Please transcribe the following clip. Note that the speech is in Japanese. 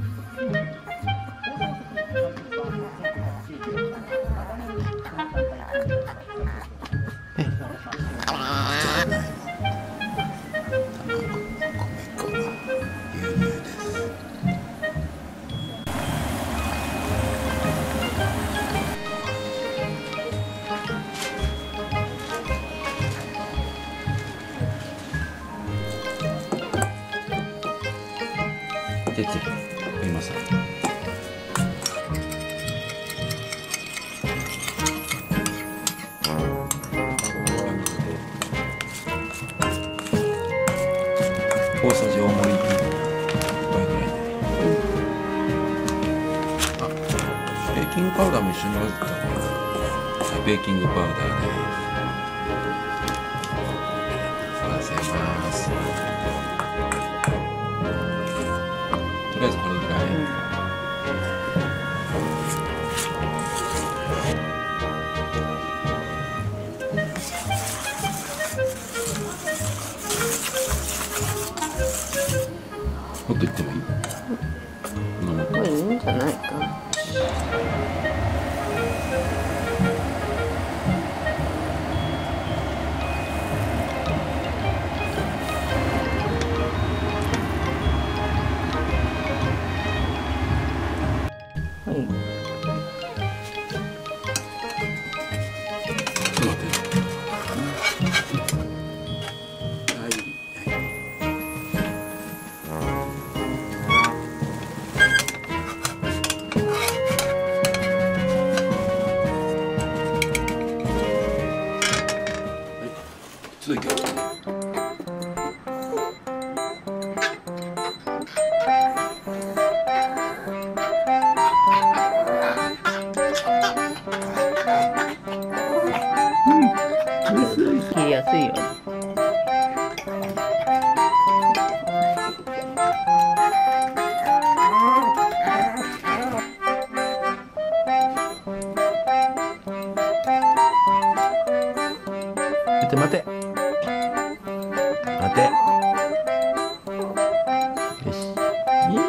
哎。蛋奶。蛋壳，米壳。爷爷，爷爷。姐姐。て今さ大さじ大盛り倍ぐらいであベーキングパウダーも一緒に混ぜてたはいベーキングパウダーです混ぜますとりあえずこれぐらい、もっといってもいい？ういいんじゃないかちょっといけ切りやすいよ。待て待てて。よし。イよし